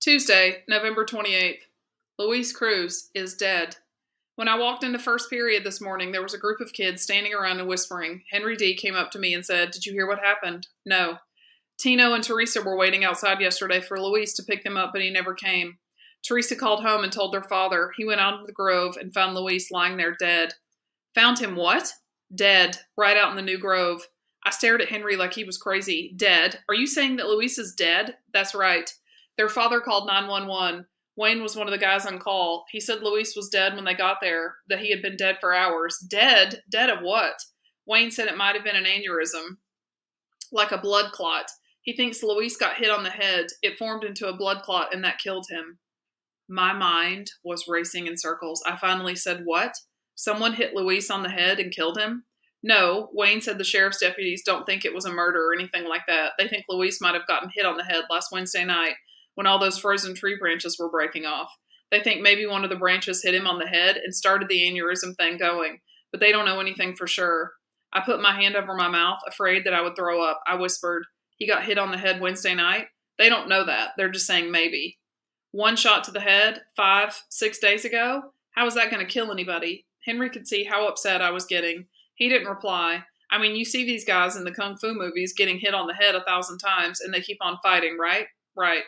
Tuesday, November 28th. Luis Cruz is dead. When I walked into first period this morning, there was a group of kids standing around and whispering. Henry D came up to me and said, Did you hear what happened? No. Tino and Teresa were waiting outside yesterday for Luis to pick them up, but he never came. Teresa called home and told their father. He went out into the grove and found Luis lying there dead. Found him what? Dead, right out in the new grove. I stared at Henry like he was crazy. Dead. Are you saying that Luis is dead? That's right. Their father called 911. Wayne was one of the guys on call. He said Luis was dead when they got there, that he had been dead for hours. Dead? Dead of what? Wayne said it might have been an aneurysm, like a blood clot. He thinks Luis got hit on the head. It formed into a blood clot and that killed him. My mind was racing in circles. I finally said, What? Someone hit Luis on the head and killed him? No, Wayne said the sheriff's deputies don't think it was a murder or anything like that. They think Luis might have gotten hit on the head last Wednesday night when all those frozen tree branches were breaking off. They think maybe one of the branches hit him on the head and started the aneurysm thing going, but they don't know anything for sure. I put my hand over my mouth, afraid that I would throw up. I whispered, He got hit on the head Wednesday night? They don't know that. They're just saying maybe. One shot to the head five, six days ago? How is that going to kill anybody? Henry could see how upset I was getting. He didn't reply. I mean, you see these guys in the kung fu movies getting hit on the head a thousand times and they keep on fighting, right? Right.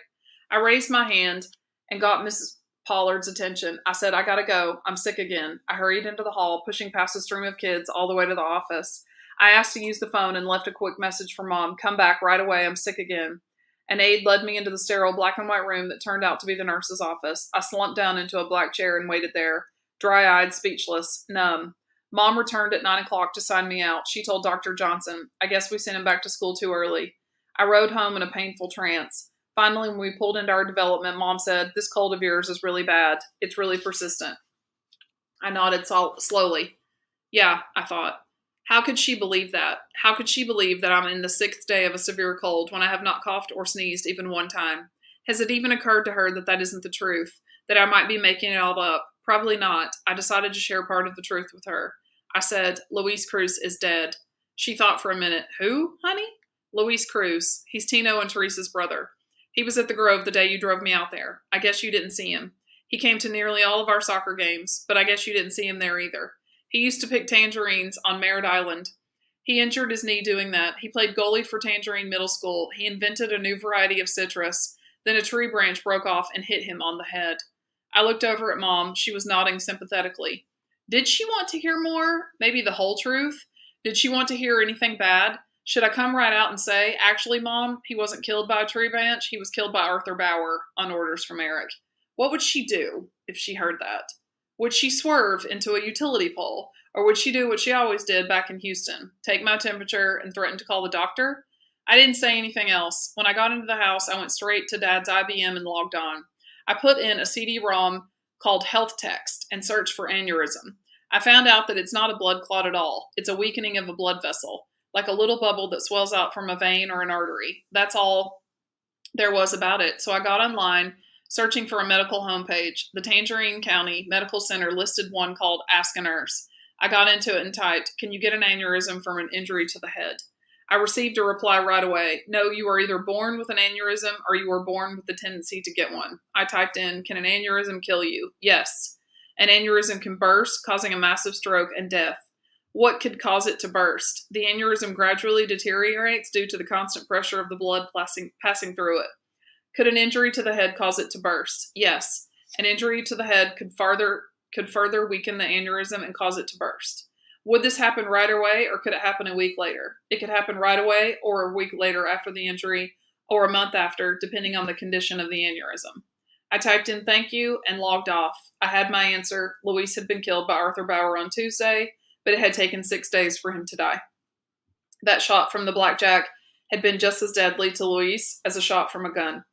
I raised my hand and got Mrs. Pollard's attention. I said, I gotta go. I'm sick again. I hurried into the hall, pushing past a stream of kids all the way to the office. I asked to use the phone and left a quick message for mom. Come back right away. I'm sick again. An aide led me into the sterile black and white room that turned out to be the nurse's office. I slumped down into a black chair and waited there, dry eyed, speechless, numb. Mom returned at nine o'clock to sign me out. She told Dr. Johnson, I guess we sent him back to school too early. I rode home in a painful trance. Finally, when we pulled into our development, mom said, This cold of yours is really bad. It's really persistent. I nodded sol- slowly. Yeah, I thought. How could she believe that? How could she believe that I'm in the sixth day of a severe cold when I have not coughed or sneezed even one time? Has it even occurred to her that that isn't the truth? That I might be making it all up? Probably not. I decided to share part of the truth with her. I said, Luis Cruz is dead. She thought for a minute. Who, honey? Luis Cruz. He's Tino and Teresa's brother. He was at the Grove the day you drove me out there. I guess you didn't see him. He came to nearly all of our soccer games, but I guess you didn't see him there either. He used to pick tangerines on Merritt Island. He injured his knee doing that. He played goalie for Tangerine Middle School. He invented a new variety of citrus. Then a tree branch broke off and hit him on the head. I looked over at Mom. She was nodding sympathetically. Did she want to hear more? Maybe the whole truth? Did she want to hear anything bad? Should I come right out and say, actually, Mom, he wasn't killed by a tree branch, he was killed by Arthur Bauer on orders from Eric? What would she do if she heard that? Would she swerve into a utility pole? Or would she do what she always did back in Houston take my temperature and threaten to call the doctor? I didn't say anything else. When I got into the house, I went straight to Dad's IBM and logged on. I put in a CD ROM called Health Text and searched for aneurysm. I found out that it's not a blood clot at all, it's a weakening of a blood vessel like a little bubble that swells out from a vein or an artery. That's all there was about it. So I got online searching for a medical homepage. The Tangerine County Medical Center listed one called Ask a Nurse. I got into it and typed, Can you get an aneurysm from an injury to the head? I received a reply right away. No, you are either born with an aneurysm or you were born with the tendency to get one. I typed in, Can an aneurysm kill you? Yes. An aneurysm can burst, causing a massive stroke and death. What could cause it to burst? The aneurysm gradually deteriorates due to the constant pressure of the blood passing, passing through it. Could an injury to the head cause it to burst? Yes. An injury to the head could further could further weaken the aneurysm and cause it to burst. Would this happen right away or could it happen a week later? It could happen right away or a week later after the injury or a month after, depending on the condition of the aneurysm. I typed in thank you and logged off. I had my answer. Luis had been killed by Arthur Bauer on Tuesday but it had taken six days for him to die. That shot from the blackjack had been just as deadly to Luis as a shot from a gun.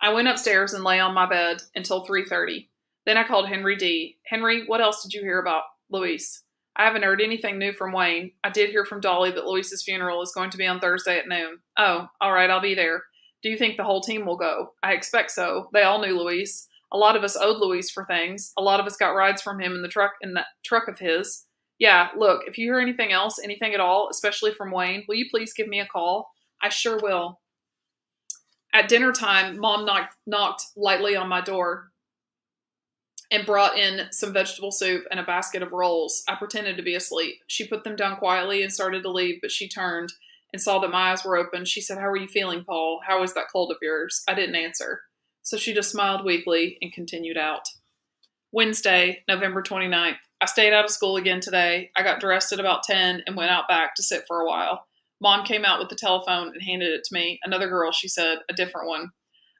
I went upstairs and lay on my bed until 3:30. Then I called Henry D. Henry, what else did you hear about Luis? I haven't heard anything new from Wayne. I did hear from Dolly that Luis's funeral is going to be on Thursday at noon. Oh, all right, I'll be there. Do you think the whole team will go? I expect so. They all knew Luis. A lot of us owed Luis for things. A lot of us got rides from him in the truck in that truck of his yeah, look, if you hear anything else, anything at all, especially from Wayne, will you please give me a call? I sure will. At dinner time, mom knocked, knocked lightly on my door and brought in some vegetable soup and a basket of rolls. I pretended to be asleep. She put them down quietly and started to leave, but she turned and saw that my eyes were open. She said, How are you feeling, Paul? How is that cold of yours? I didn't answer. So she just smiled weakly and continued out. Wednesday, November 29th. I stayed out of school again today. I got dressed at about 10 and went out back to sit for a while. Mom came out with the telephone and handed it to me. Another girl, she said, a different one.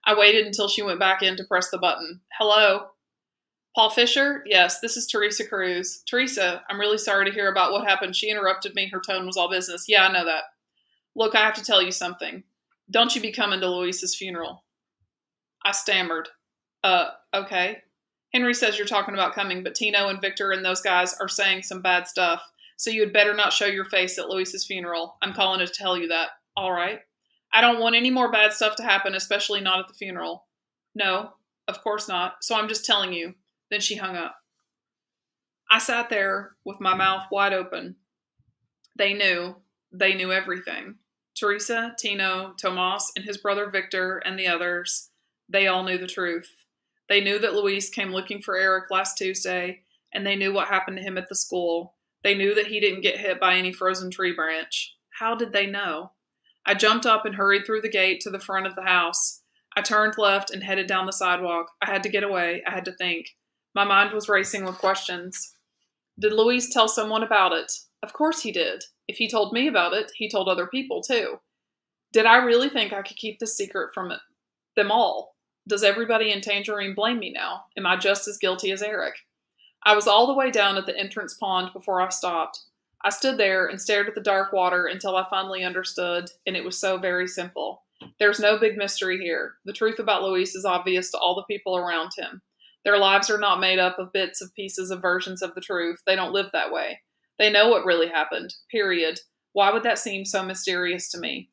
I waited until she went back in to press the button. Hello? Paul Fisher? Yes, this is Teresa Cruz. Teresa, I'm really sorry to hear about what happened. She interrupted me. Her tone was all business. Yeah, I know that. Look, I have to tell you something. Don't you be coming to Luis's funeral. I stammered. Uh, okay. Henry says you're talking about coming, but Tino and Victor and those guys are saying some bad stuff. So you had better not show your face at Luis's funeral. I'm calling to tell you that. All right. I don't want any more bad stuff to happen, especially not at the funeral. No, of course not. So I'm just telling you. Then she hung up. I sat there with my mouth wide open. They knew. They knew everything. Teresa, Tino, Tomas, and his brother Victor, and the others, they all knew the truth. They knew that Luis came looking for Eric last Tuesday, and they knew what happened to him at the school. They knew that he didn't get hit by any frozen tree branch. How did they know? I jumped up and hurried through the gate to the front of the house. I turned left and headed down the sidewalk. I had to get away. I had to think. My mind was racing with questions. Did Luis tell someone about it? Of course he did. If he told me about it, he told other people too. Did I really think I could keep the secret from them all? Does everybody in Tangerine blame me now? Am I just as guilty as Eric? I was all the way down at the entrance pond before I stopped. I stood there and stared at the dark water until I finally understood, and it was so very simple. There's no big mystery here. The truth about Luis is obvious to all the people around him. Their lives are not made up of bits of pieces of versions of the truth. They don't live that way. They know what really happened, period. Why would that seem so mysterious to me?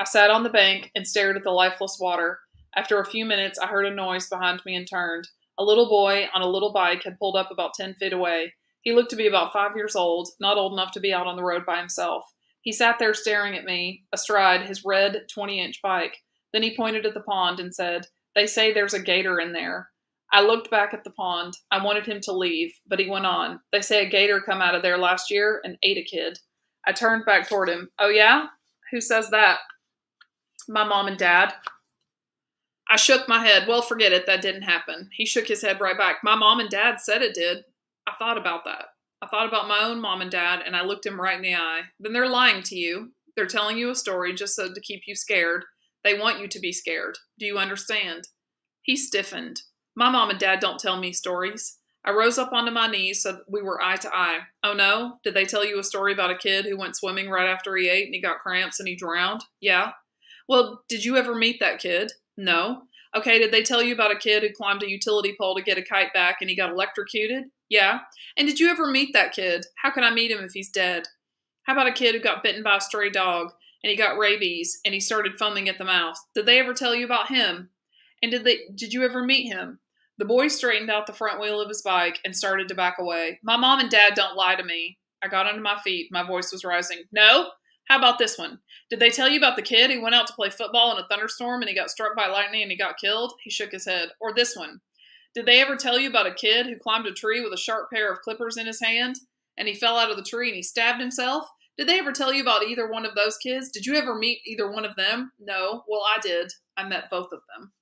I sat on the bank and stared at the lifeless water. After a few minutes, I heard a noise behind me and turned. A little boy on a little bike had pulled up about 10 feet away. He looked to be about five years old, not old enough to be out on the road by himself. He sat there staring at me, astride his red 20 inch bike. Then he pointed at the pond and said, They say there's a gator in there. I looked back at the pond. I wanted him to leave, but he went on. They say a gator come out of there last year and ate a kid. I turned back toward him. Oh, yeah? Who says that? My mom and dad. I shook my head. Well, forget it. That didn't happen. He shook his head right back. My mom and dad said it did. I thought about that. I thought about my own mom and dad, and I looked him right in the eye. Then they're lying to you. They're telling you a story just so to keep you scared. They want you to be scared. Do you understand? He stiffened. My mom and dad don't tell me stories. I rose up onto my knees so we were eye to eye. Oh no? Did they tell you a story about a kid who went swimming right after he ate and he got cramps and he drowned? Yeah. Well, did you ever meet that kid? No. Okay, did they tell you about a kid who climbed a utility pole to get a kite back and he got electrocuted? Yeah. And did you ever meet that kid? How can I meet him if he's dead? How about a kid who got bitten by a stray dog and he got rabies and he started foaming at the mouth? Did they ever tell you about him? And did they did you ever meet him? The boy straightened out the front wheel of his bike and started to back away. My mom and dad don't lie to me. I got onto my feet. My voice was rising. No? How about this one? Did they tell you about the kid who went out to play football in a thunderstorm and he got struck by lightning and he got killed? He shook his head. Or this one. Did they ever tell you about a kid who climbed a tree with a sharp pair of clippers in his hand and he fell out of the tree and he stabbed himself? Did they ever tell you about either one of those kids? Did you ever meet either one of them? No. Well, I did. I met both of them.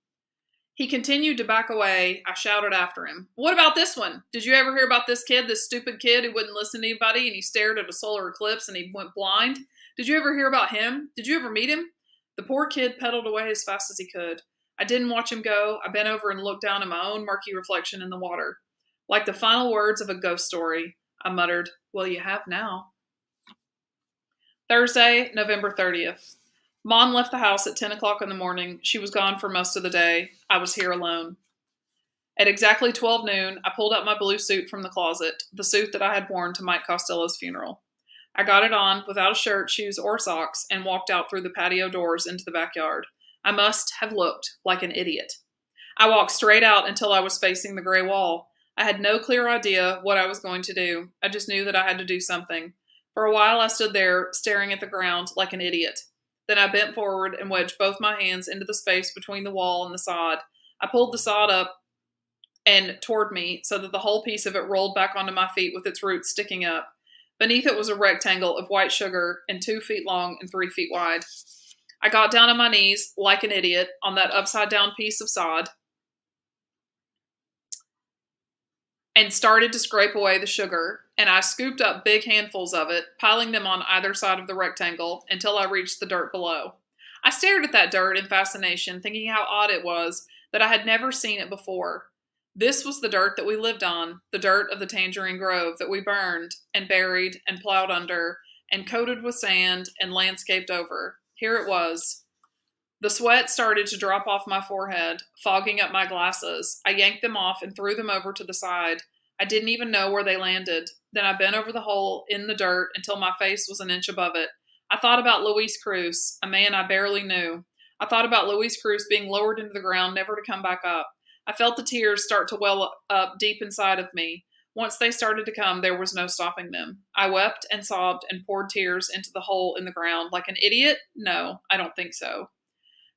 He continued to back away. I shouted after him. What about this one? Did you ever hear about this kid, this stupid kid who wouldn't listen to anybody and he stared at a solar eclipse and he went blind? Did you ever hear about him? Did you ever meet him? The poor kid pedaled away as fast as he could. I didn't watch him go. I bent over and looked down at my own murky reflection in the water. Like the final words of a ghost story, I muttered, Well, you have now. Thursday, November 30th. Mom left the house at 10 o'clock in the morning. She was gone for most of the day. I was here alone. At exactly 12 noon, I pulled out my blue suit from the closet, the suit that I had worn to Mike Costello's funeral. I got it on without a shirt, shoes, or socks and walked out through the patio doors into the backyard. I must have looked like an idiot. I walked straight out until I was facing the gray wall. I had no clear idea what I was going to do. I just knew that I had to do something. For a while, I stood there staring at the ground like an idiot. Then I bent forward and wedged both my hands into the space between the wall and the sod. I pulled the sod up and toward me so that the whole piece of it rolled back onto my feet with its roots sticking up. Beneath it was a rectangle of white sugar and two feet long and three feet wide. I got down on my knees like an idiot on that upside down piece of sod and started to scrape away the sugar, and I scooped up big handfuls of it, piling them on either side of the rectangle until I reached the dirt below. I stared at that dirt in fascination, thinking how odd it was that I had never seen it before. This was the dirt that we lived on, the dirt of the Tangerine Grove that we burned and buried and plowed under and coated with sand and landscaped over. Here it was. The sweat started to drop off my forehead, fogging up my glasses. I yanked them off and threw them over to the side. I didn't even know where they landed. Then I bent over the hole in the dirt until my face was an inch above it. I thought about Luis Cruz, a man I barely knew. I thought about Luis Cruz being lowered into the ground, never to come back up. I felt the tears start to well up deep inside of me. Once they started to come, there was no stopping them. I wept and sobbed and poured tears into the hole in the ground. Like an idiot? No, I don't think so.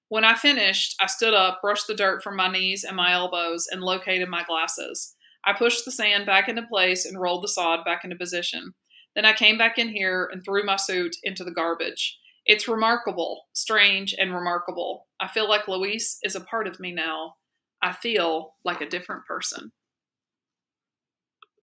When I finished, I stood up, brushed the dirt from my knees and my elbows, and located my glasses. I pushed the sand back into place and rolled the sod back into position. Then I came back in here and threw my suit into the garbage. It's remarkable, strange, and remarkable. I feel like Luis is a part of me now. I feel like a different person.